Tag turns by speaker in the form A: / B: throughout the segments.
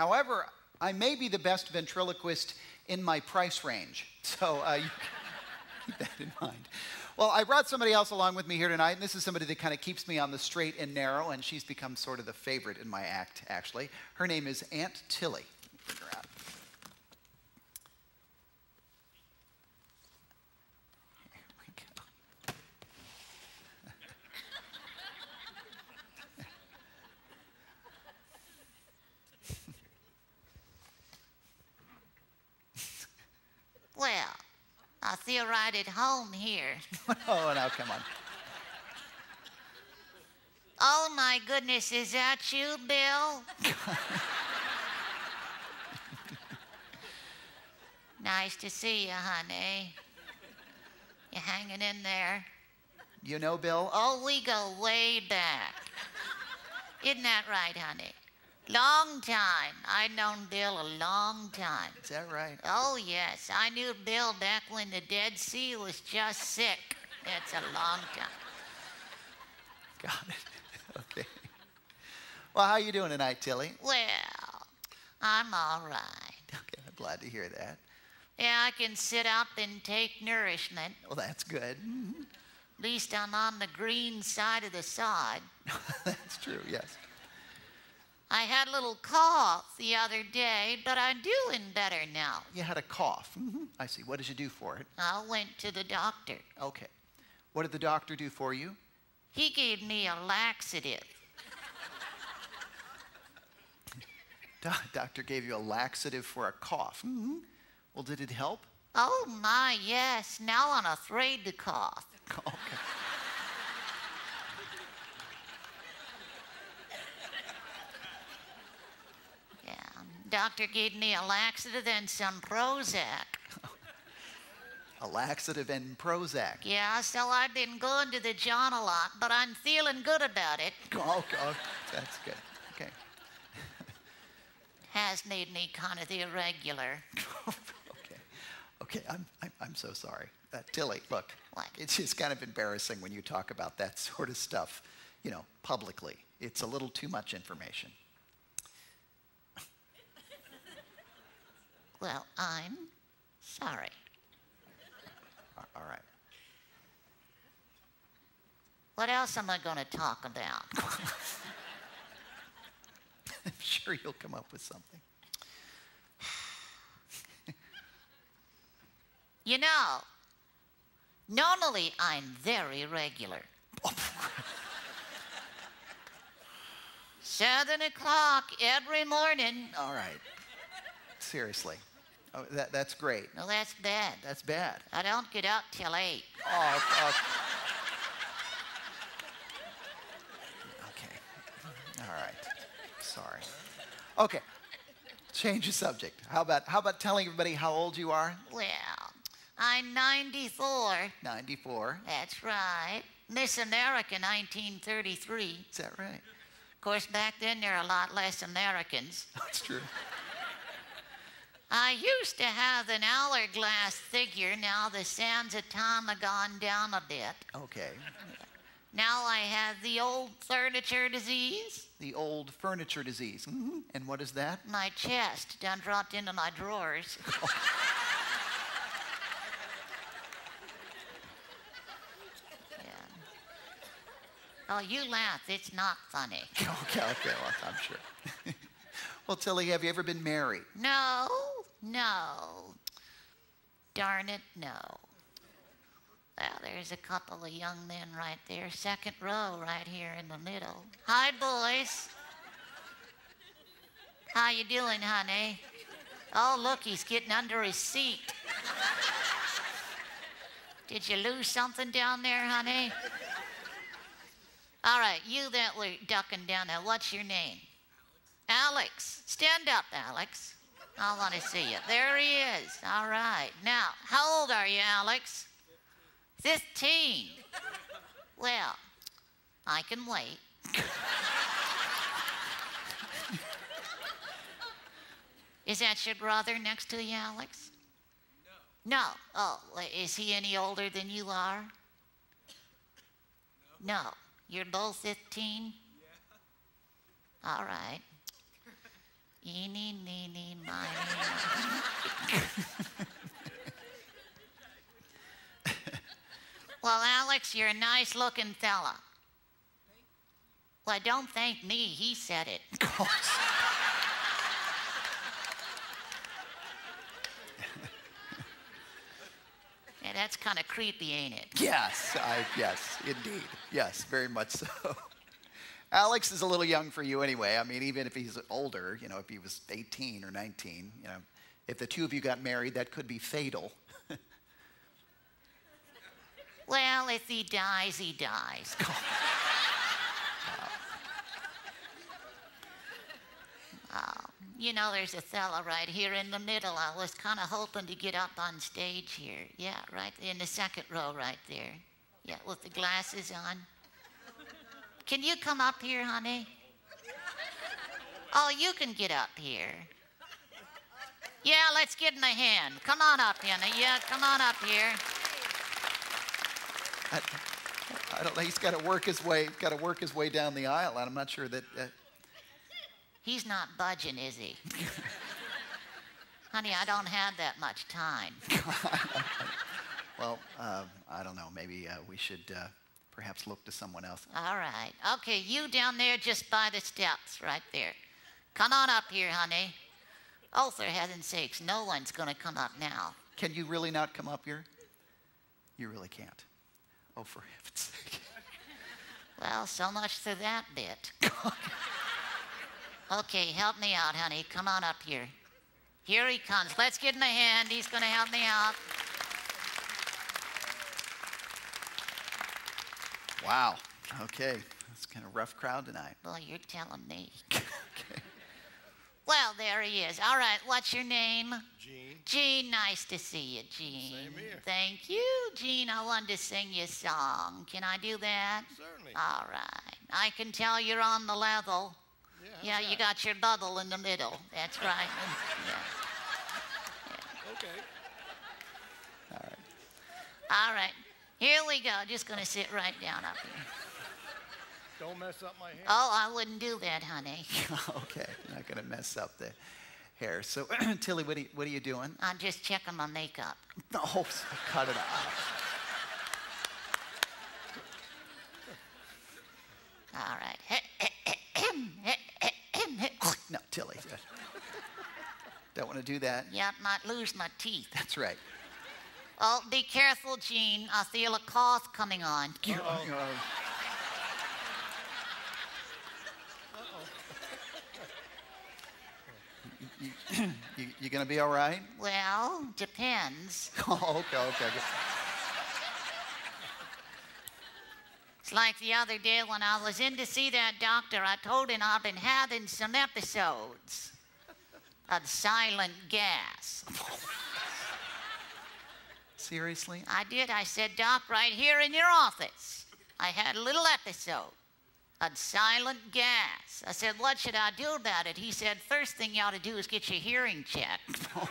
A: However, I may be the best ventriloquist in my price range. So uh, you keep that in mind. Well, I brought somebody else along with me here tonight, and this is somebody that kind of keeps me on the straight and narrow, and she's become sort of the favorite in my act, actually. Her name is Aunt Tilly. Figure out. Here we go.
B: Well, I feel right at home here.
A: oh, now come on.
B: Oh my goodness, is that you, Bill? nice to see you, honey. You hanging in there?
A: You know Bill?
B: Oh, we go way back. Isn't that right, honey? Long time. I've known Bill a long time.
A: Is that right?
B: Oh, yes. I knew Bill back when the Dead Sea was just sick. It's a long time.
A: Got it. Okay. Well, how are you doing tonight, Tilly?
B: Well, I'm all right.
A: Okay, I'm glad to hear that.
B: Yeah, I can sit up and take nourishment.
A: Well, that's good. Mm-hmm.
B: At least I'm on the green side of the sod.
A: that's true, yes.
B: I had a little cough the other day, but I'm doing better now.
A: You had a cough. hmm I see. What did you do for it?
B: I went to the doctor.
A: Okay. What did the doctor do for you?
B: He gave me a laxative.
A: Do- doctor gave you a laxative for a cough. hmm Well, did it help?
B: Oh my, yes. Now I'm afraid to cough.
A: Okay.
B: Doctor gave me a laxative and some Prozac.
A: A laxative and Prozac.
B: Yeah, so I've been going to the John a lot, but I'm feeling good about it.
A: Oh, oh, that's good. Okay.
B: Has made me kind of the irregular.
A: okay. Okay, I'm, I'm, I'm so sorry. Uh, Tilly, look,
B: What?
A: it's just kind of embarrassing when you talk about that sort of stuff, you know, publicly. It's a little too much information.
B: Well, I'm sorry.
A: All right.
B: What else am I going to talk about?
A: I'm sure you'll come up with something.
B: You know, normally I'm very regular. Seven o'clock every morning.
A: All right. Seriously. Oh, that, that's great.
B: Well, that's bad.
A: That's bad.
B: I don't get up till eight.
A: Oh, oh. Okay. All right. Sorry. Okay. Change the subject. How about how about telling everybody how old you are?
B: Well, I'm 94.
A: 94.
B: That's right. Miss America 1933.
A: Is that right?
B: Of course, back then there were a lot less Americans.
A: That's true.
B: I used to have an hourglass figure. Now the sands of time have gone down a bit.
A: Okay.
B: Now I have the old furniture disease.
A: The old furniture disease. hmm And what is that?
B: My chest done dropped into my drawers. Yeah. Oh, you laugh. It's not funny.
A: Okay, okay, well, I'm sure. well, Tilly, have you ever been married?
B: No, no. Darn it, no. Well, there's a couple of young men right there, second row right here in the middle. Hi, boys. How you doing, honey? Oh, look, he's getting under his seat. Did you lose something down there, honey? All right, you that were ducking down there, what's your name? Alex. Stand up, Alex. I want to see you. There he is. All right. Now, how old are you, Alex? 15. Well, I can wait. Is that your brother next to you, Alex? No. No. Oh, is he any older than you are? No. You're both 15? Yeah. All right eeny, neeny, miny. well, Alex, you're a nice looking fella. Well, don't thank me, he said it. of yeah, that's kind of creepy, ain't it?
A: Yes, I, yes, indeed. Yes, very much so. Alex is a little young for you anyway. I mean, even if he's older, you know, if he was 18 or 19, you know, if the two of you got married, that could be fatal.
B: Well, if he dies, he dies. Oh, you know, there's a fella right here in the middle. I was kind of hoping to get up on stage here. Yeah, right in the second row, right there. Yeah, with the glasses on. Can you come up here, honey? Oh, you can get up here. Yeah, let's get in the hand. Come on up, honey. Yeah, come on up here.
A: I, I don't know. He's got to work his way. Got to work his way down the aisle, and I'm not sure that. Uh,
B: He's not budging, is he? Honey, I don't have that much time.
A: well, uh, I don't know. Maybe uh, we should uh, perhaps look to someone else.
B: All right. Okay, you down there just by the steps right there. Come on up here, honey. Oh, for heaven's sakes, no one's going to come up now.
A: Can you really not come up here? You really can't. Oh, for heaven's sake.
B: Well, so much for that bit. okay, help me out, honey. Come on up here. Here he comes. Let's give him a hand. He's going to help me out.
A: Wow. Okay. It's kind of rough crowd tonight.
B: Well, you're telling me.
A: okay.
B: Well, there he is. All right, what's your name?
C: Gene.
B: Gene, nice to see you, Gene.
C: Same here.
B: Thank you, Gene. I wanted to sing you a song. Can I do that?
C: Certainly.
B: All right. I can tell you're on the level.
C: yeah,
B: Yeah, you
C: that?
B: got your bubble in the middle. That's right. Yeah.
C: Okay.
B: All right. Here we go. Just going to sit right down up here.
C: Don't mess up my hair.
B: Oh, I wouldn't do that, honey.
A: okay. Not going to mess up the hair. So, Tilly, what are, you, what are you doing?
B: I'm just checking my makeup.
A: Oh, cut it off.
B: All right.
A: No, Tilly. Don't want to do that.
B: Yep, might lose my teeth.
A: That's right.
B: Oh, be careful, Gene. I feel a cough coming on.
A: Uh, you, you, you gonna be all right?
B: Well, depends.
A: Oh, okay, okay. okay.
B: It's like the other day when I was in to see that doctor, I told him I've been having some episodes of silent gas.
A: Seriously?
B: I did. I said, Doc, right here in your office, I had a little episode of silent gas. I said, What should I do about it? He said, First thing you ought to do is get your hearing checked.
A: Oh,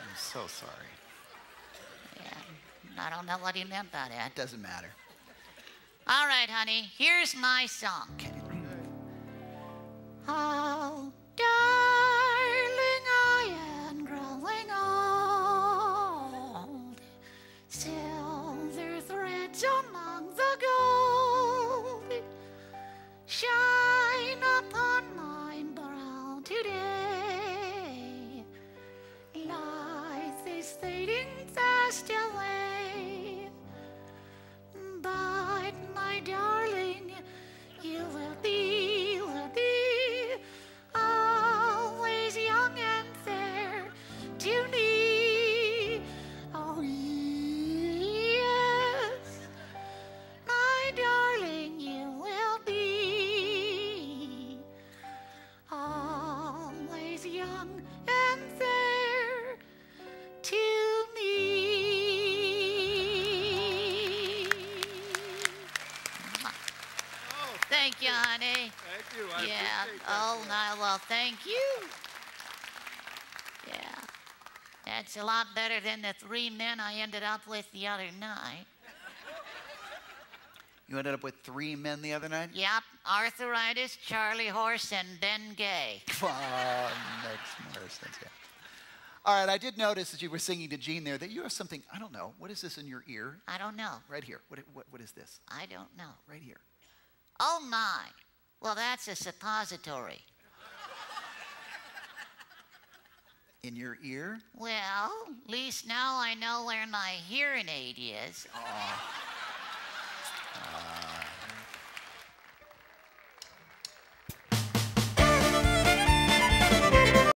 A: I'm so sorry.
B: Yeah, I don't know what he meant by that.
A: Doesn't matter.
B: All right, honey, here's my song.
A: Okay.
B: Oh, you, honey.
C: thank you. I
B: yeah.
C: appreciate that.
B: Oh, no, thank you. Yeah. That's a lot better than the three men I ended up with the other night.
A: You ended up with three men the other night?
B: Yep. Arthritis, Charlie Horse, and Ben Gay.
A: Uh, makes more sense, yeah. All right, I did notice as you were singing to Gene there that you have something, I don't know, what is this in your ear?
B: I don't know.
A: Right here. What, what, what is this?
B: I don't know.
A: Right here.
B: Oh my. Well, that's a suppository.
A: In your ear?
B: Well, at least now I know where my hearing aid is.